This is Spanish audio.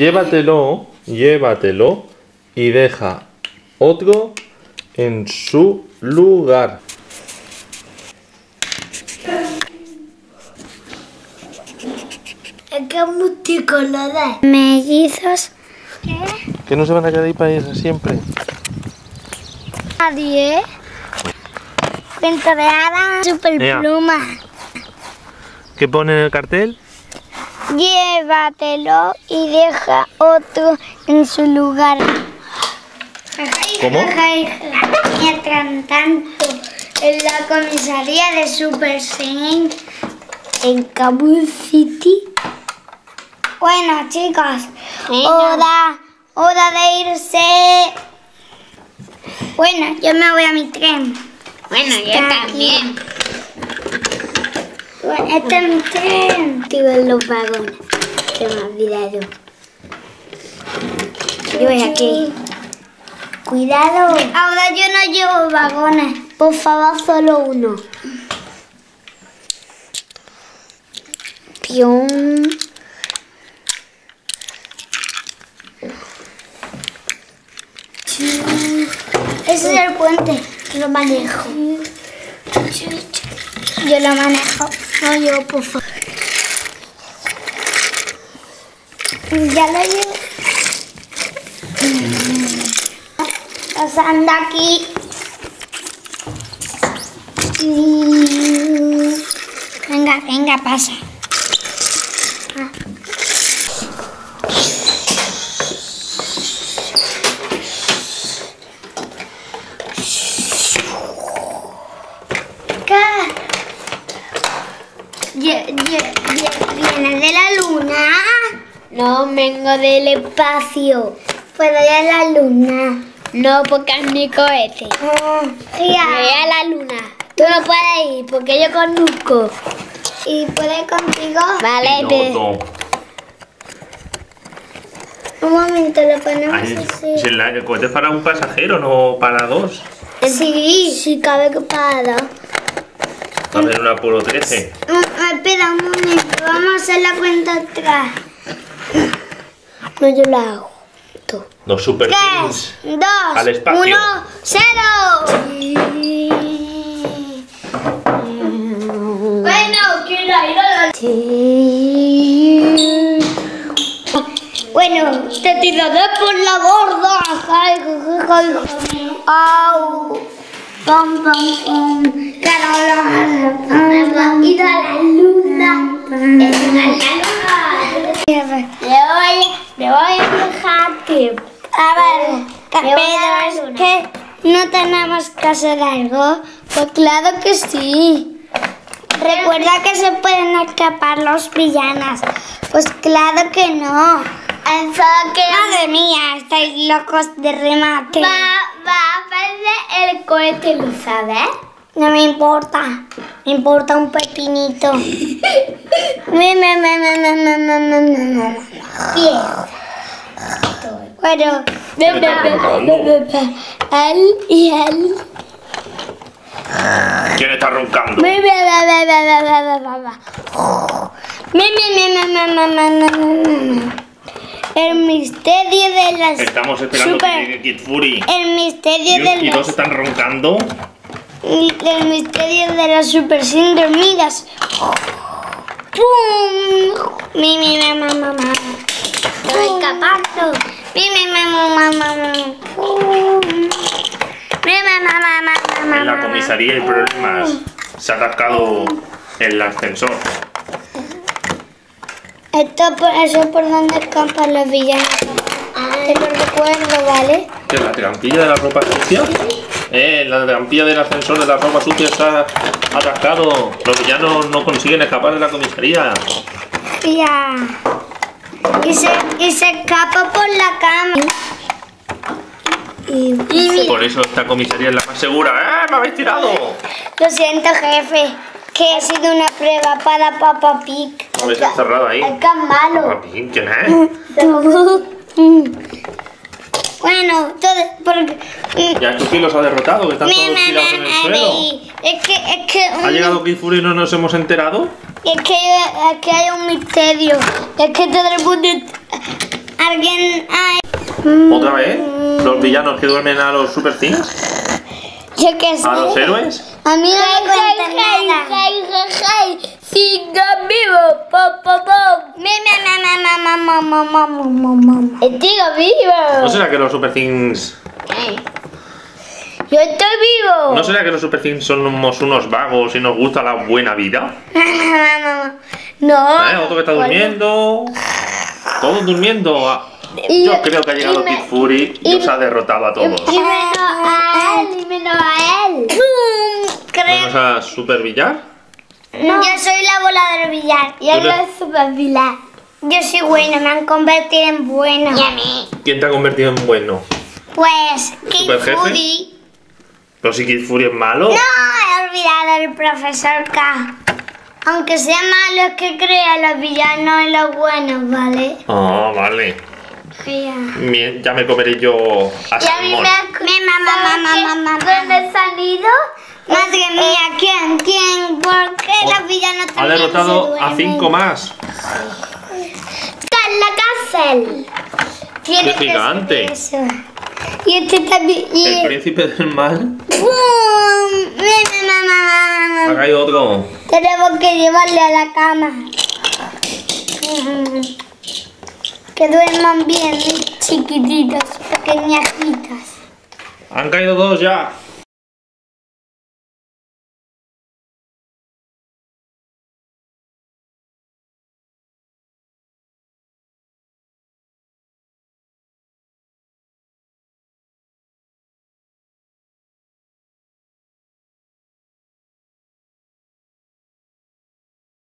llévatelo, llévatelo y deja otro en su lugar. Es que es multicolores. Mellizos. ¿Qué? Que no se van a quedar ahí para ir siempre. Nadie. Cuento de hadas. Super Ea. pluma. ¿Qué pone en el cartel? Llévatelo y deja otro en su lugar. ¿Cómo? Mientras tanto, en la comisaría de Super Saint en Kabul City. Bueno, chicos, hora, hora de irse. Bueno, yo me voy a mi tren. Bueno, yo también. Este es mi tren. Digo, los vagones. Se me ha olvidado. Yo voy aquí. Cuidado. Ahora yo no llevo vagones. Por favor, solo uno. Pium. Ese es el puente. Lo manejo. Yo lo manejo. No, yo, por favor. Ya lo llevo. Pasando aquí. Mm. Venga, venga, pasa. Ah. ¿Qué? Ye- ye- ye- ¿Vienes de la luna? No, vengo del espacio. Puedo ir a la luna. No, porque es mi cohete. Ah, Voy ya. a la luna. Tú no puedes ir porque yo conduzco. ¿Y puedo ir contigo? Vale, te- Un momento, lo ponemos Ay, así. si el, cohete es para un pasajero, no para dos. Sí, sí, cabe que para. Va a haber un Apolo 13. Mm, Espera un momento, vamos a hacer la cuenta atrás. No, yo la hago. Tú. Los Super Tres, dos, Al espacio. uno, cero. Bueno, quiero ir a la... Bueno, te tiraré por la borda. Ay, ay, ay, ay. Au. Pum, pum, pum. Carolina. Ir a la luna. Ir a la luna. Le voy, le voy a dejar que... A ver, Pedro, luna. que no tenemos que hacer algo. Pues claro que sí. Recuerda que se pueden escapar los villanos. Pues claro que no. Madre mía, estáis locos de remate. Va a perder el cohete, ¿lo sabes? No me importa, me importa un pepinito. Bueno, él y él. ¿Quién está roncando? El misterio de las Estamos esperando super- que llegue Kid Fury. el misterio de y dos las están roncando. el misterio de las super sin dormidas. ¡Pum! Mi, mi, mi, ma, ma, ma. Estoy escapando. Mi, mi, mi, ma, ma, ma, ma. ¡Pum! Mi, mi, ma, ma, ma, ma, En la comisaría hay problemas. Se ha atascado el ascensor. Esto por eso es por donde escapan los villanos. Te lo recuerdo, ¿vale? ¿Qué es la trampilla de la ropa sucia? Eh, la trampilla del ascensor de la ropa sucia está atascado. Los villanos no consiguen escapar de la comisaría. Ya. Y se, y se escapa por la cama. Y, Por eso esta comisaría es la más segura. ¡Eh! ¡Me habéis tirado! lo siento, jefe, que ha sido una prueba para Papa Pig. Habéis encerrado ahí. Es que es malo. ¿Quién es? bueno, entonces, porque... Ya estos kilos ha derrotado, que están Me, todos me, tirados en el suelo. Es que, es que... ¿Ha llegado Kid Fury y no nos hemos enterado? Es que, es que hay un misterio. Es que todo el mundo Alguien. Ay. ¿Otra vez? ¿Los villanos que duermen a los Super Things? Yo qué sé. ¿A los héroes? A mí no me cuentan nada vivo! ¡Pop, pop, pop! ¡Estoy vivo! ¿No será que los Super Things... ¿Eh? ¡Yo estoy vivo! ¿No será que los Super Things somos unos vagos y nos gusta la buena vida? no. ¿Eh? Otro que está durmiendo. Todos durmiendo. Y yo, yo creo que ha llegado Kid Fury y, y, os ha derrotado a todos. Y menos a él, y menos a él. Vamos a supervillar. Yo soy la bola del billar. Y Tú eres- es super vilar. Yo soy buena, me han convertido en buena. ¿Quién te ha convertido en bueno? Pues, Kid. Fury. Pero si Kid Fury es malo. No, he olvidado el profesor K. Aunque sea malo, es que crea los villanos y los buenos, ¿vale? Ah, vale. Ya. Me comeré yo a Y a mí me ha Mi mamá, mamá, mamá, mamá. ¿Dónde he salido? Madre mía, ¿quién? ¿Quién? ¿Por qué los villanos Ha también derrotado a cinco más. Está en la cárcel. Tiene ¡Qué gigante! Y este también. Y El príncipe del mal. ¡Bum! Ha mamá. caído otro. Tenemos que llevarle a la cama. Que duerman bien, chiquititos, pequeñajitas. Han caído dos ya.